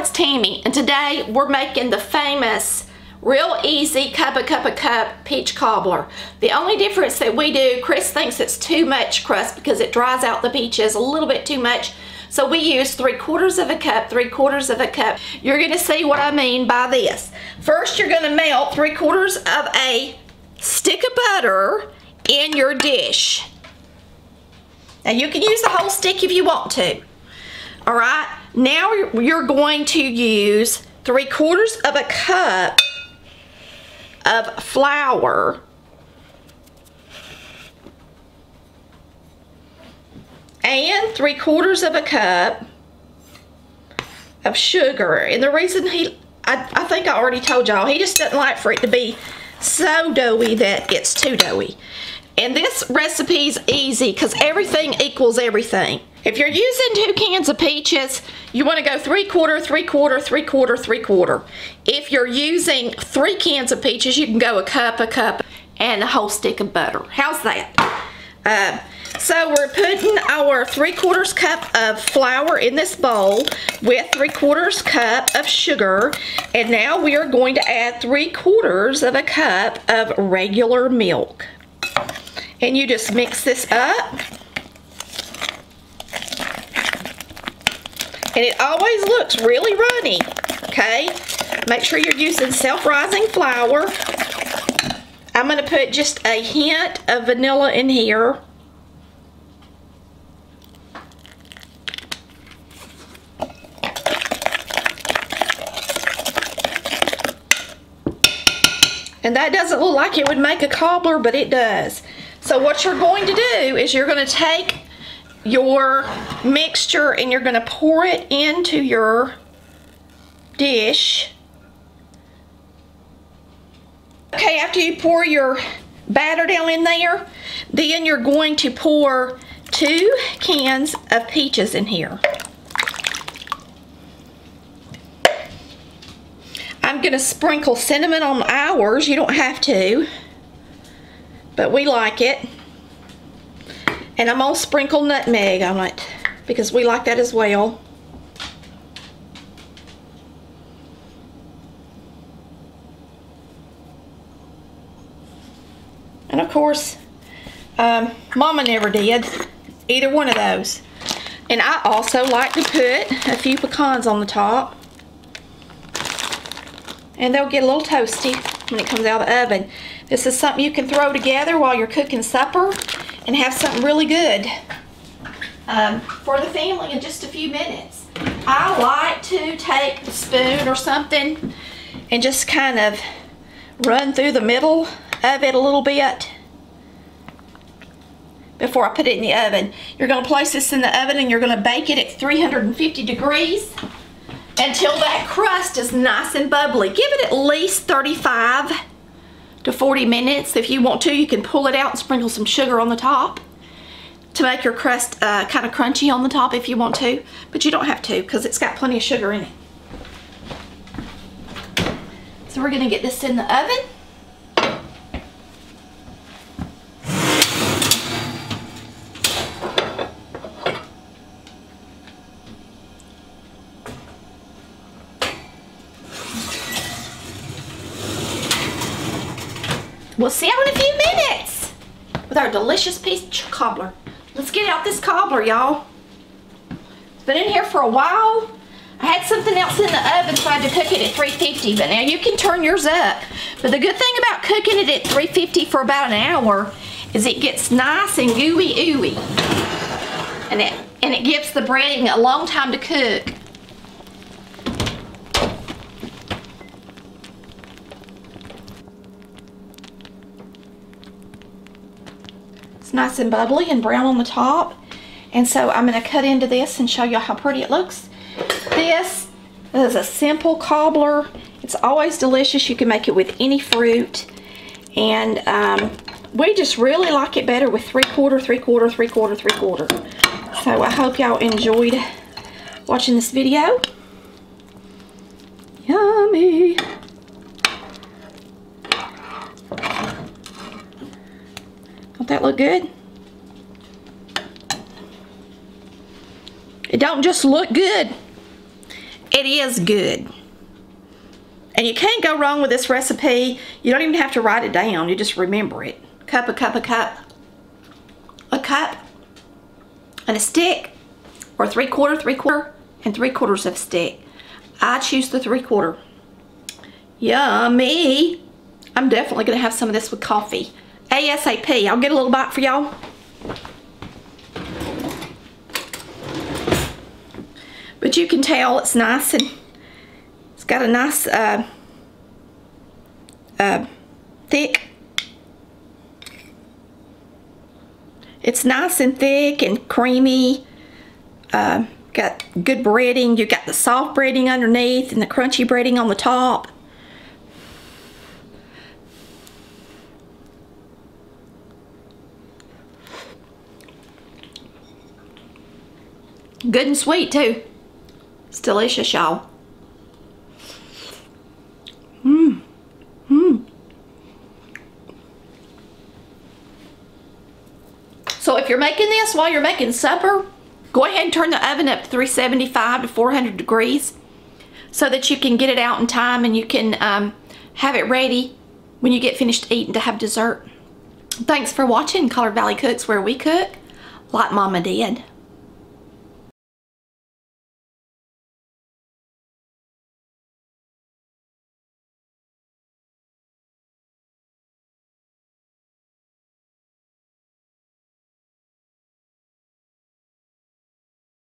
it's Tammy and today we're making the famous real easy cup of cup of cup peach cobbler. The only difference that we do, Chris thinks it's too much crust because it dries out the peaches a little bit too much. So we use three quarters of a cup, three quarters of a cup. You're gonna see what I mean by this. First, you're gonna melt three quarters of a stick of butter in your dish. Now you can use the whole stick if you want to. All right, now you're going to use three quarters of a cup of flour and three quarters of a cup of sugar. And the reason he, I, I think I already told y'all, he just doesn't like for it to be so doughy that it's too doughy. And this recipe's easy because everything equals everything. If you're using two cans of peaches, you want to go three quarter, three quarter, three quarter, three quarter. If you're using three cans of peaches, you can go a cup, a cup, and a whole stick of butter. How's that? Uh, so we're putting our three quarters cup of flour in this bowl with three quarters cup of sugar. And now we are going to add three quarters of a cup of regular milk. And you just mix this up. And it always looks really runny, okay? Make sure you're using self-rising flour. I'm going to put just a hint of vanilla in here. And that doesn't look like it would make a cobbler, but it does. So what you're going to do is you're going to take your mixture and you're going to pour it into your dish. Okay, after you pour your batter down in there, then you're going to pour two cans of peaches in here. I'm going to sprinkle cinnamon on ours. You don't have to, but we like it. And I'm going to sprinkle nutmeg on it because we like that as well. And of course, um, Mama never did either one of those. And I also like to put a few pecans on the top. And they'll get a little toasty when it comes out of the oven. This is something you can throw together while you're cooking supper and have something really good um, for the family in just a few minutes. I like to take the spoon or something and just kind of run through the middle of it a little bit before I put it in the oven. You're going to place this in the oven and you're going to bake it at 350 degrees until that crust is nice and bubbly. Give it at least 35 to 40 minutes. If you want to, you can pull it out and sprinkle some sugar on the top to make your crust uh, kind of crunchy on the top if you want to. But you don't have to because it's got plenty of sugar in it. So we're to get this in the oven. We'll see you in a few minutes with our delicious peach cobbler. Let's get out this cobbler, y'all. It's been in here for a while. I had something else in the oven, so I had to cook it at 350, but now you can turn yours up. But the good thing about cooking it at 350 for about an hour is it gets nice and gooey ooey. And it, and it gives the breading a long time to cook. It's nice and bubbly and brown on the top. And so I'm going to cut into this and show y'all how pretty it looks. This is a simple cobbler. It's always delicious. You can make it with any fruit. And um, we just really like it better with three quarter, three quarter, three quarter, three quarter. So I hope y'all enjoyed watching this video. Yummy. That look good? It don't just look good. It is good. And you can't go wrong with this recipe. You don't even have to write it down. You just remember it. Cup, a cup, a cup. A cup. And a stick. Or three quarter, three quarter, and three quarters of a stick. I choose the three quarter. Yummy. I'm definitely going to have some of this with coffee. ASAP. I'll get a little bite for y'all. But you can tell it's nice and it's got a nice uh, uh, thick. It's nice and thick and creamy. Uh, got good breading. You got the soft breading underneath and the crunchy breading on the top. Good and sweet too. It's delicious, y'all. Mmm. Mmm. So if you're making this while you're making supper, go ahead and turn the oven up to 375 to 400 degrees so that you can get it out in time and you can um, have it ready when you get finished eating to have dessert. Thanks for watching Collard Valley Cooks where we cook like Mama did.